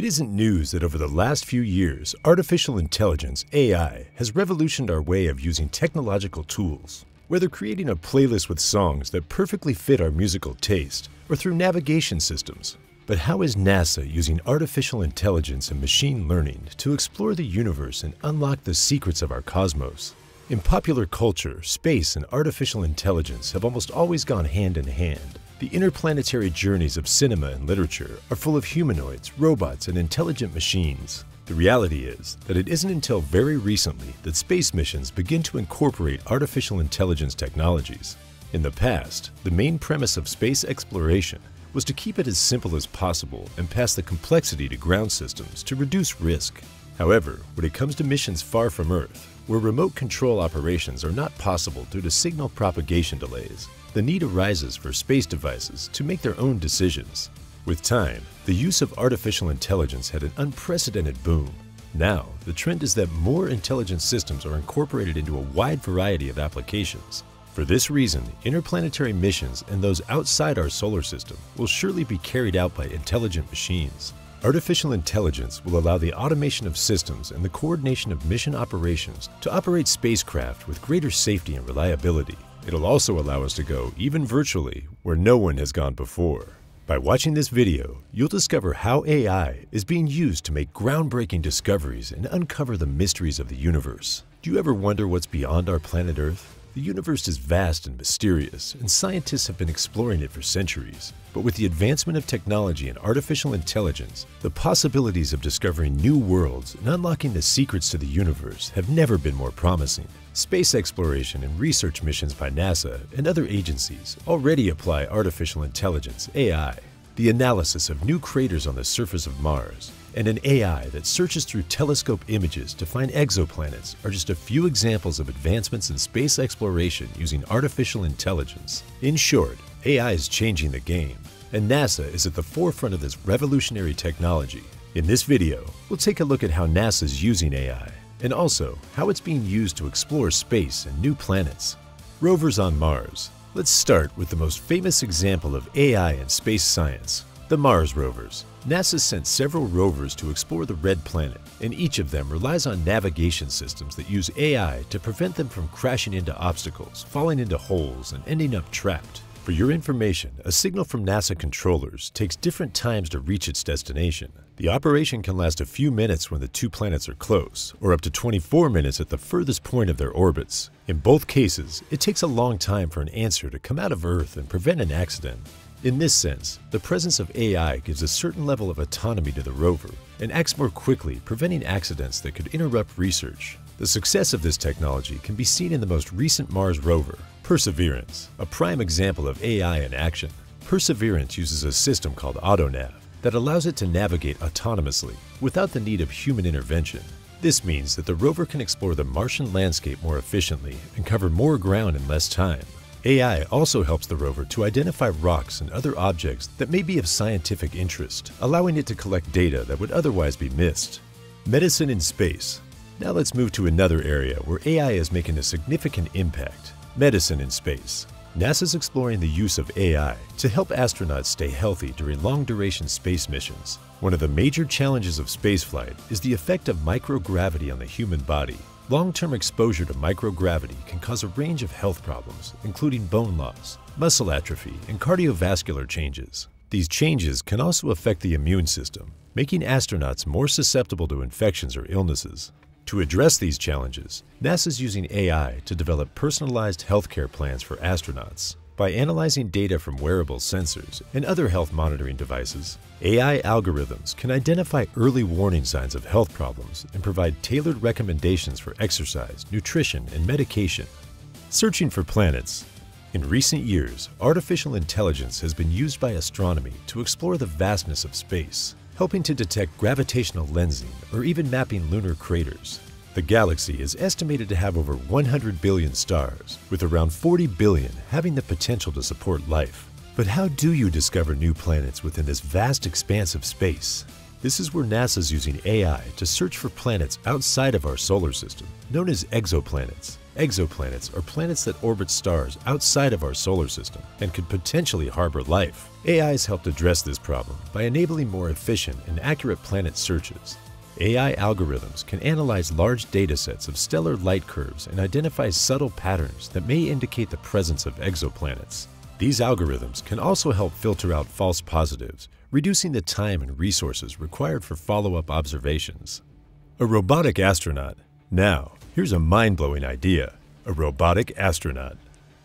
It isn't news that over the last few years, artificial intelligence, AI, has revolutionized our way of using technological tools. Whether creating a playlist with songs that perfectly fit our musical taste, or through navigation systems. But how is NASA using artificial intelligence and machine learning to explore the universe and unlock the secrets of our cosmos? In popular culture, space and artificial intelligence have almost always gone hand in hand. The interplanetary journeys of cinema and literature are full of humanoids, robots, and intelligent machines. The reality is that it isn't until very recently that space missions begin to incorporate artificial intelligence technologies. In the past, the main premise of space exploration was to keep it as simple as possible and pass the complexity to ground systems to reduce risk. However, when it comes to missions far from Earth, where remote control operations are not possible due to signal propagation delays, the need arises for space devices to make their own decisions. With time, the use of artificial intelligence had an unprecedented boom. Now, the trend is that more intelligent systems are incorporated into a wide variety of applications. For this reason, interplanetary missions and those outside our solar system will surely be carried out by intelligent machines. Artificial intelligence will allow the automation of systems and the coordination of mission operations to operate spacecraft with greater safety and reliability. It'll also allow us to go, even virtually, where no one has gone before. By watching this video, you'll discover how AI is being used to make groundbreaking discoveries and uncover the mysteries of the universe. Do you ever wonder what's beyond our planet Earth? The universe is vast and mysterious, and scientists have been exploring it for centuries. But with the advancement of technology and artificial intelligence, the possibilities of discovering new worlds and unlocking the secrets to the universe have never been more promising. Space exploration and research missions by NASA and other agencies already apply artificial intelligence, AI, the analysis of new craters on the surface of Mars, and an AI that searches through telescope images to find exoplanets are just a few examples of advancements in space exploration using artificial intelligence. In short, AI is changing the game, and NASA is at the forefront of this revolutionary technology. In this video, we'll take a look at how NASA is using AI, and also how it's being used to explore space and new planets. Rovers on Mars. Let's start with the most famous example of AI in space science, the Mars rovers. NASA sent several rovers to explore the red planet, and each of them relies on navigation systems that use AI to prevent them from crashing into obstacles, falling into holes, and ending up trapped. For your information, a signal from NASA controllers takes different times to reach its destination. The operation can last a few minutes when the two planets are close, or up to 24 minutes at the furthest point of their orbits. In both cases, it takes a long time for an answer to come out of Earth and prevent an accident. In this sense, the presence of AI gives a certain level of autonomy to the rover and acts more quickly, preventing accidents that could interrupt research. The success of this technology can be seen in the most recent Mars rover, Perseverance, a prime example of AI in action. Perseverance uses a system called AutoNav that allows it to navigate autonomously without the need of human intervention. This means that the rover can explore the Martian landscape more efficiently and cover more ground in less time. AI also helps the rover to identify rocks and other objects that may be of scientific interest, allowing it to collect data that would otherwise be missed. Medicine in space. Now let's move to another area where AI is making a significant impact, medicine in space. NASA's exploring the use of AI to help astronauts stay healthy during long-duration space missions. One of the major challenges of spaceflight is the effect of microgravity on the human body. Long-term exposure to microgravity can cause a range of health problems, including bone loss, muscle atrophy, and cardiovascular changes. These changes can also affect the immune system, making astronauts more susceptible to infections or illnesses. To address these challenges, NASA is using AI to develop personalized healthcare plans for astronauts. By analyzing data from wearable sensors and other health monitoring devices, AI algorithms can identify early warning signs of health problems and provide tailored recommendations for exercise, nutrition, and medication. Searching for planets. In recent years, artificial intelligence has been used by astronomy to explore the vastness of space, helping to detect gravitational lensing or even mapping lunar craters. The galaxy is estimated to have over 100 billion stars, with around 40 billion having the potential to support life. But how do you discover new planets within this vast expanse of space? This is where NASA is using AI to search for planets outside of our solar system, known as exoplanets. Exoplanets are planets that orbit stars outside of our solar system and could potentially harbor life. AI has helped address this problem by enabling more efficient and accurate planet searches. AI algorithms can analyze large data sets of stellar light curves and identify subtle patterns that may indicate the presence of exoplanets. These algorithms can also help filter out false positives, reducing the time and resources required for follow-up observations. A robotic astronaut. Now, here's a mind-blowing idea. A robotic astronaut.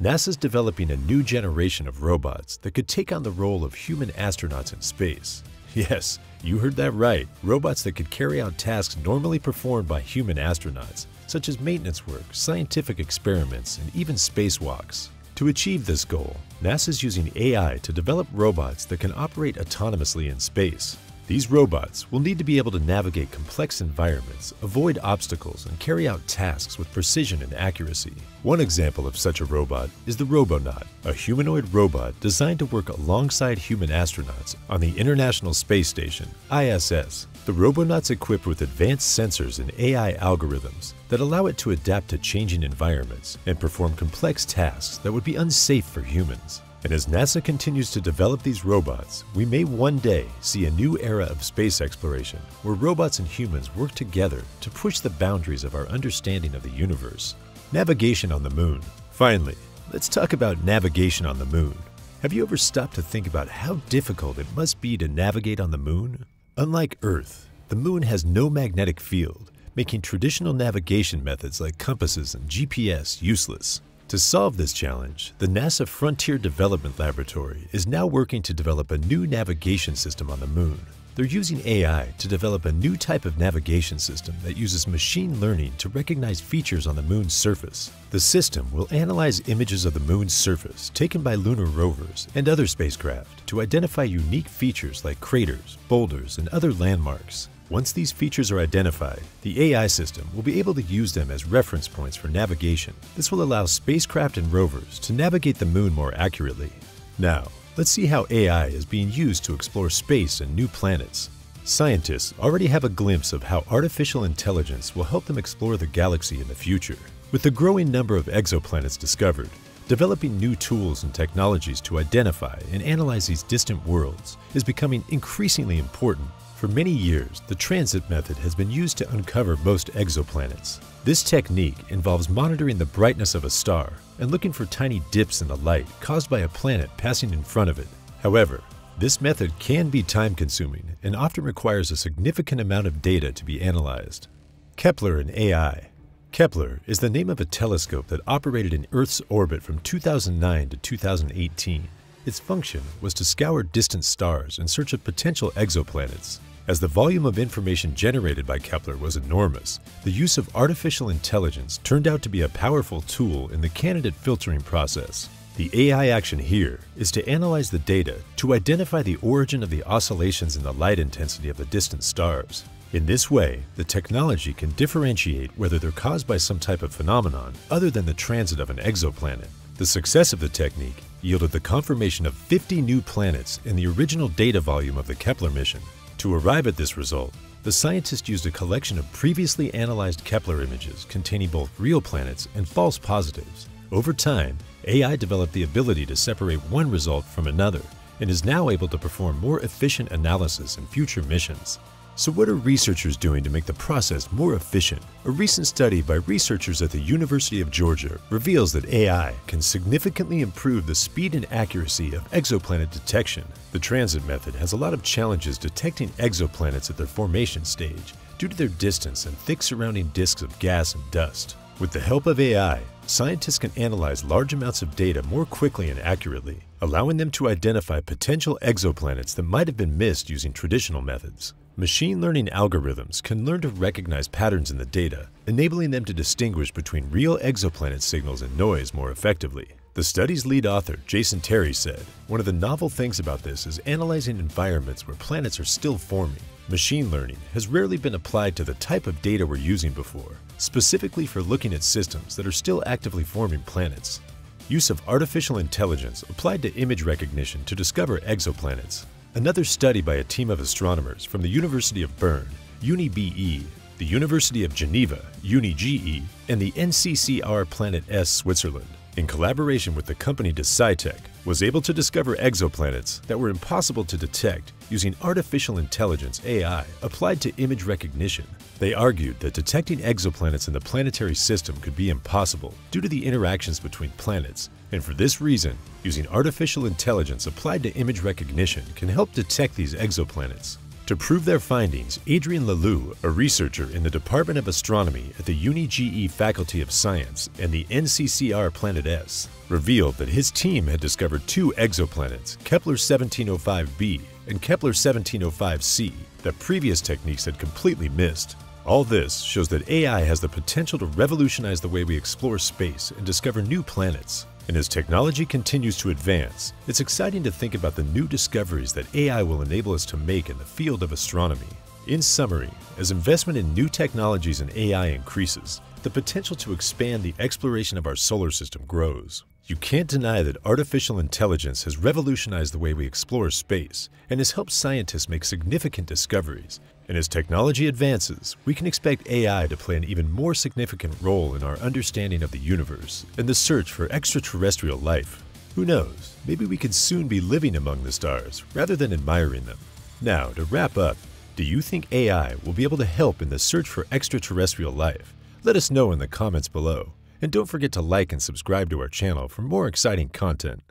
NASA's developing a new generation of robots that could take on the role of human astronauts in space. Yes, you heard that right. Robots that could carry out tasks normally performed by human astronauts, such as maintenance work, scientific experiments, and even spacewalks. To achieve this goal, NASA is using AI to develop robots that can operate autonomously in space. These robots will need to be able to navigate complex environments, avoid obstacles, and carry out tasks with precision and accuracy. One example of such a robot is the Robonaut, a humanoid robot designed to work alongside human astronauts on the International Space Station, ISS. The Robonaut's equipped with advanced sensors and AI algorithms that allow it to adapt to changing environments and perform complex tasks that would be unsafe for humans. And as NASA continues to develop these robots, we may one day see a new era of space exploration where robots and humans work together to push the boundaries of our understanding of the universe. Navigation on the Moon. Finally, let's talk about navigation on the Moon. Have you ever stopped to think about how difficult it must be to navigate on the Moon? Unlike Earth, the Moon has no magnetic field, making traditional navigation methods like compasses and GPS useless. To solve this challenge, the NASA Frontier Development Laboratory is now working to develop a new navigation system on the Moon. They're using AI to develop a new type of navigation system that uses machine learning to recognize features on the Moon's surface. The system will analyze images of the Moon's surface taken by lunar rovers and other spacecraft to identify unique features like craters, boulders, and other landmarks. Once these features are identified, the AI system will be able to use them as reference points for navigation. This will allow spacecraft and rovers to navigate the moon more accurately. Now, let's see how AI is being used to explore space and new planets. Scientists already have a glimpse of how artificial intelligence will help them explore the galaxy in the future. With the growing number of exoplanets discovered, developing new tools and technologies to identify and analyze these distant worlds is becoming increasingly important for many years, the transit method has been used to uncover most exoplanets. This technique involves monitoring the brightness of a star and looking for tiny dips in the light caused by a planet passing in front of it. However, this method can be time-consuming and often requires a significant amount of data to be analyzed. Kepler and AI Kepler is the name of a telescope that operated in Earth's orbit from 2009 to 2018. Its function was to scour distant stars in search of potential exoplanets. As the volume of information generated by Kepler was enormous, the use of artificial intelligence turned out to be a powerful tool in the candidate filtering process. The AI action here is to analyze the data to identify the origin of the oscillations in the light intensity of the distant stars. In this way, the technology can differentiate whether they're caused by some type of phenomenon other than the transit of an exoplanet. The success of the technique yielded the confirmation of 50 new planets in the original data volume of the Kepler mission. To arrive at this result, the scientists used a collection of previously analyzed Kepler images containing both real planets and false positives. Over time, AI developed the ability to separate one result from another and is now able to perform more efficient analysis in future missions. So what are researchers doing to make the process more efficient? A recent study by researchers at the University of Georgia reveals that AI can significantly improve the speed and accuracy of exoplanet detection. The transit method has a lot of challenges detecting exoplanets at their formation stage due to their distance and thick surrounding disks of gas and dust. With the help of AI, scientists can analyze large amounts of data more quickly and accurately, allowing them to identify potential exoplanets that might have been missed using traditional methods. Machine learning algorithms can learn to recognize patterns in the data, enabling them to distinguish between real exoplanet signals and noise more effectively. The study's lead author, Jason Terry, said, One of the novel things about this is analyzing environments where planets are still forming. Machine learning has rarely been applied to the type of data we're using before, specifically for looking at systems that are still actively forming planets. Use of artificial intelligence applied to image recognition to discover exoplanets Another study by a team of astronomers from the University of Bern, UniBE, the University of Geneva, UniGE, and the NCCR Planet S Switzerland, in collaboration with the company Disaitek, was able to discover exoplanets that were impossible to detect using artificial intelligence AI applied to image recognition. They argued that detecting exoplanets in the planetary system could be impossible due to the interactions between planets, and for this reason, using artificial intelligence applied to image recognition can help detect these exoplanets. To prove their findings, Adrien Leleu, a researcher in the Department of Astronomy at the UniGE Faculty of Science and the NCCR Planet S, revealed that his team had discovered two exoplanets, Kepler 1705b and Kepler 1705c, that previous techniques had completely missed. All this shows that AI has the potential to revolutionize the way we explore space and discover new planets. And as technology continues to advance, it's exciting to think about the new discoveries that AI will enable us to make in the field of astronomy. In summary, as investment in new technologies and AI increases, the potential to expand the exploration of our solar system grows. You can't deny that artificial intelligence has revolutionized the way we explore space and has helped scientists make significant discoveries. And as technology advances, we can expect AI to play an even more significant role in our understanding of the universe and the search for extraterrestrial life. Who knows, maybe we could soon be living among the stars rather than admiring them. Now, to wrap up, do you think AI will be able to help in the search for extraterrestrial life? Let us know in the comments below. And don't forget to like and subscribe to our channel for more exciting content.